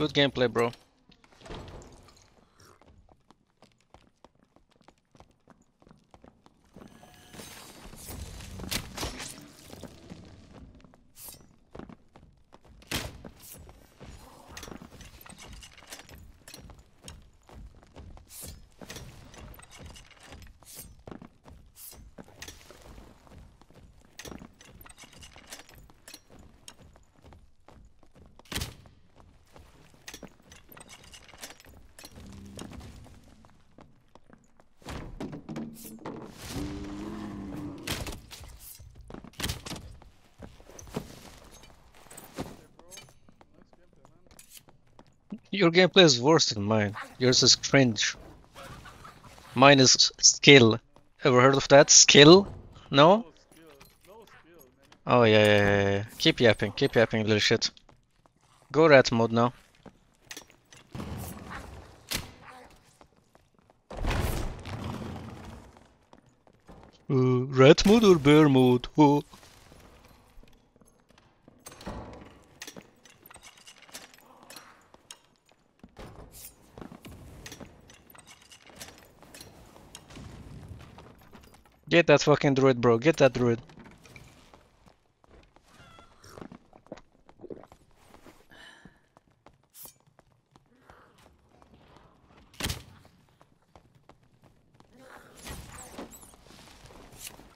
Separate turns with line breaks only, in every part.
Good gameplay, bro. Your gameplay is worse than mine. Yours is cringe. Mine is skill. Ever heard of that? Skill? No? Oh yeah, yeah, yeah. Keep yapping, keep yapping, little shit. Go rat mode now. Uh, rat mode or bear mode? Get that fucking druid, bro. Get that druid.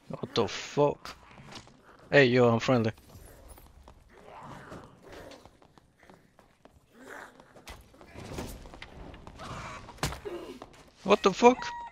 What the fuck? Hey, yo, I'm friendly. What the fuck?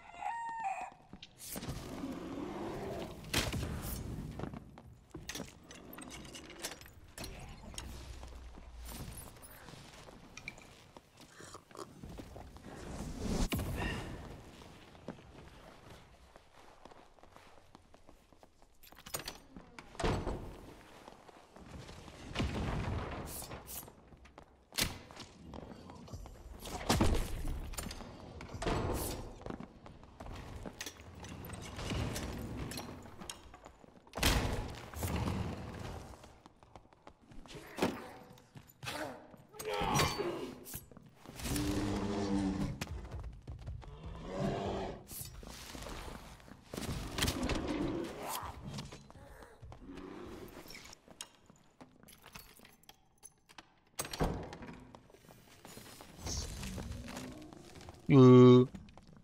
Uh,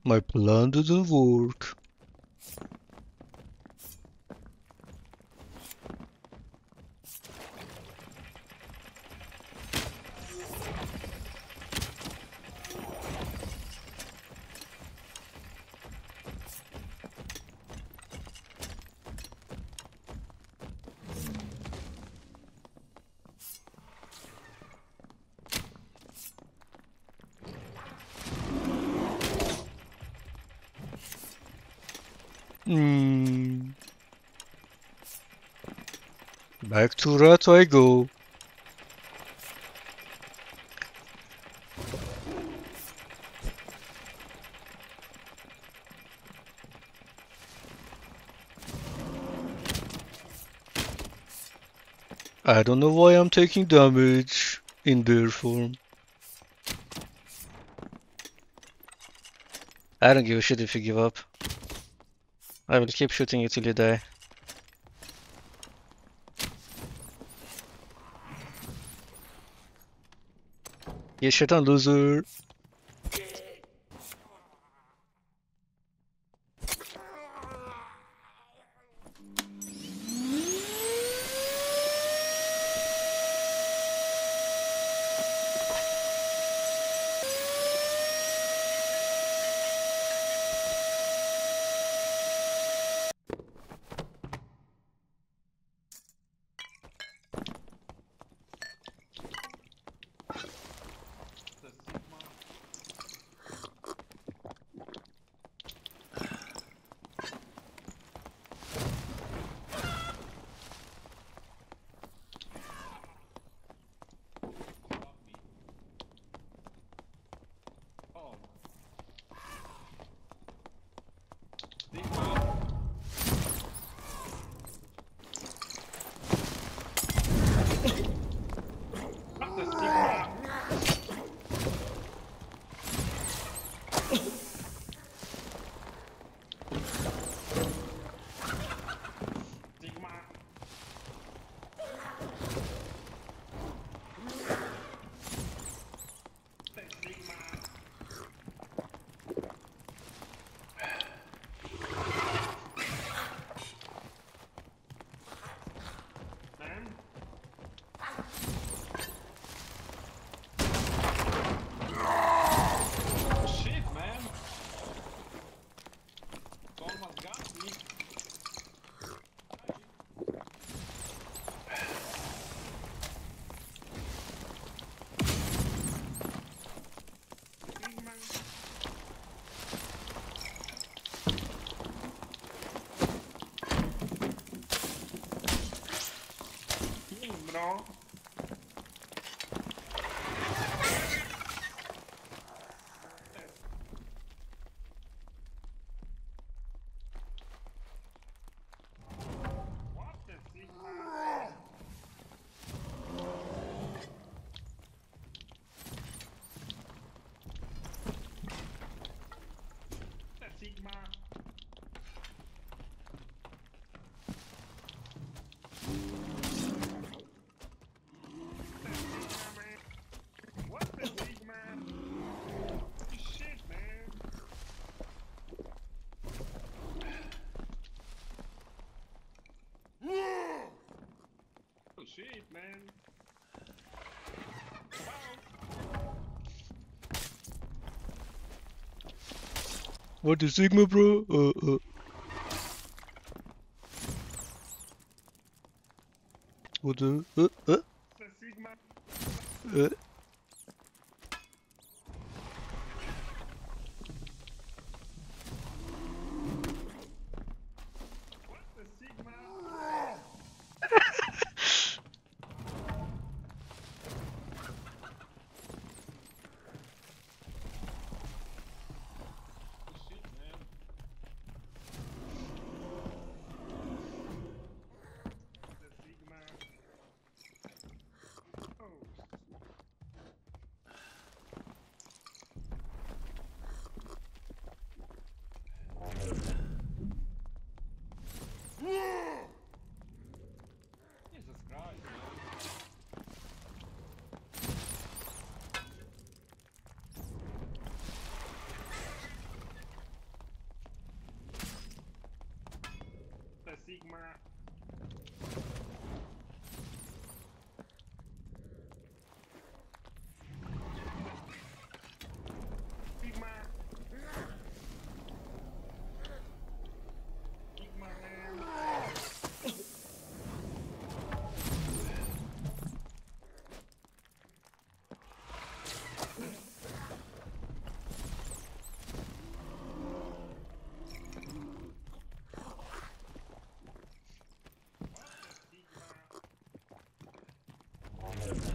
my plan didn't work. Hmm. Back to rat I go. I don't know why I'm taking damage in bear form. I don't give a shit if you give up. I will keep shooting you till you die. Ye shit on loser.
What
is Sigma, bro? Uh, uh. What the? Uh, uh,
Sigma.
uh.
Sigma. Yeah.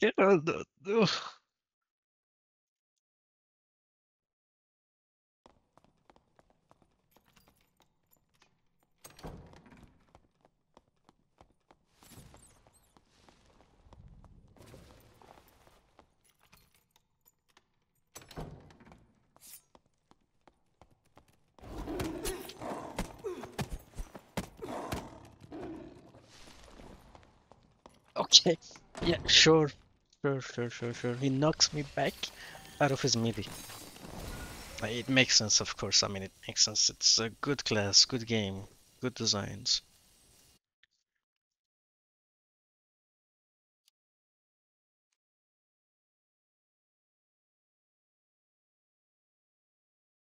The.
Okay. Yeah, sure. Sure, sure, sure, sure. He knocks me back out of his melee. It makes sense, of course. I mean, it makes sense. It's a good class, good game, good designs.